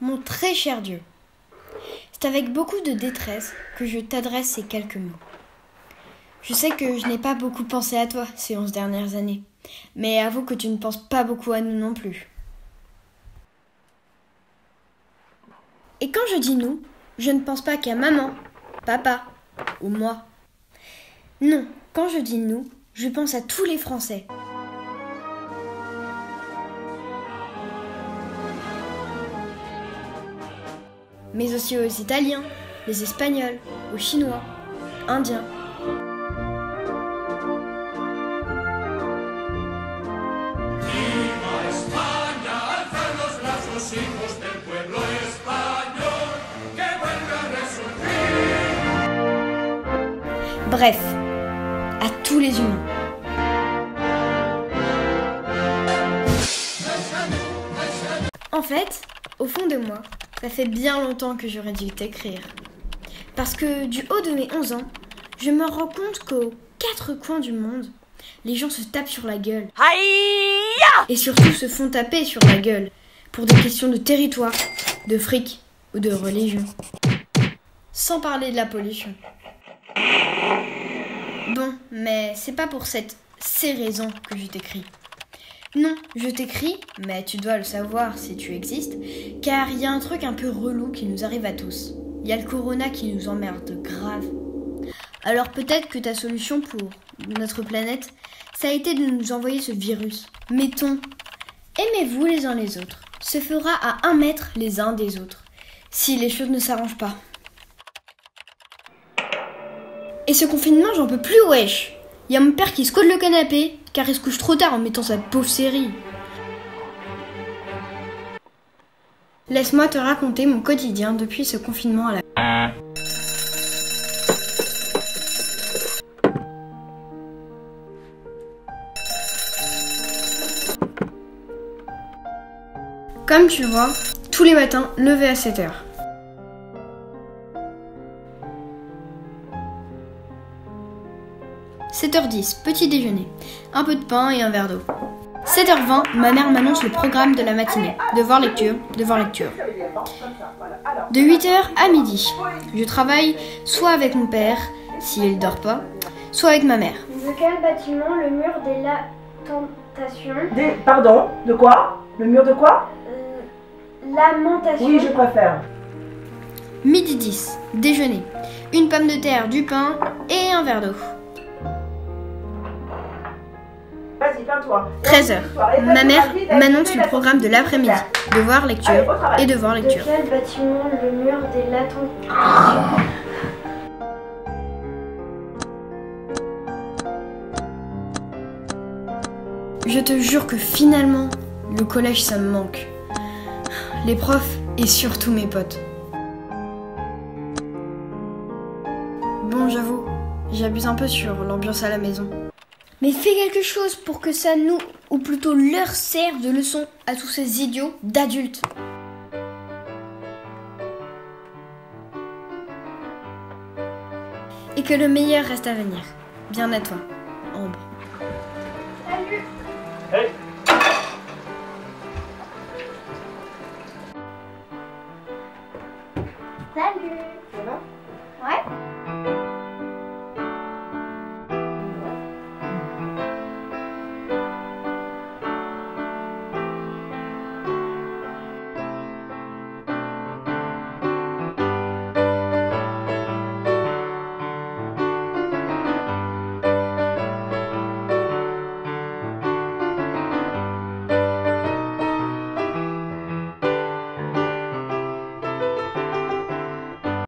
Mon très cher Dieu, c'est avec beaucoup de détresse que je t'adresse ces quelques mots. Je sais que je n'ai pas beaucoup pensé à toi ces onze dernières années, mais avoue que tu ne penses pas beaucoup à nous non plus. Et quand je dis nous, je ne pense pas qu'à maman, papa ou moi. Non, quand je dis nous, je pense à tous les Français. Mais aussi aux Italiens, les Espagnols, aux Chinois, Indiens. Bref, à tous les humains. En fait, au fond de moi, ça fait bien longtemps que j'aurais dû t'écrire. Parce que du haut de mes 11 ans, je me rends compte qu'aux quatre coins du monde, les gens se tapent sur la gueule. Et surtout se font taper sur la gueule pour des questions de territoire, de fric ou de religion. Sans parler de la pollution. Bon, mais c'est pas pour cette ces raisons que je t'écris. Non, je t'écris, mais tu dois le savoir si tu existes, car il y a un truc un peu relou qui nous arrive à tous. Il y a le corona qui nous emmerde grave. Alors peut-être que ta solution pour notre planète, ça a été de nous envoyer ce virus. Mettons, aimez-vous les uns les autres. Se fera à un mètre les uns des autres, si les choses ne s'arrangent pas. Et ce confinement, j'en peux plus, wesh. Y a mon père qui colle le canapé, car il se couche trop tard en mettant sa pauvre série. Laisse-moi te raconter mon quotidien depuis ce confinement à la... Comme tu vois, tous les matins, levé à 7 7h10, petit déjeuner. Un peu de pain et un verre d'eau. 7h20, ma mère m'annonce le programme de la matinée. Devoir lecture, devoir lecture. De 8h à midi, je travaille soit avec mon père, s'il dort pas, soit avec ma mère. De quel bâtiment le mur des lamentations? Des... Pardon De quoi? Le mur de quoi? Euh, Lamentation. Oui, je préfère. Midi 10, déjeuner. Une pomme de terre, du pain et un verre d'eau. 13h. Ma mère m'annonce le programme de l'après-midi. Devoir lecture et devoir De lecture. quel bâtiment le mur des lamentations Je te jure que finalement, le collège ça me manque. Les profs et surtout mes potes. Bon, j'avoue, j'abuse un peu sur l'ambiance à la maison. Mais fais quelque chose pour que ça nous, ou plutôt leur serve de leçon à tous ces idiots d'adultes. Et que le meilleur reste à venir. Bien à toi, Ambre.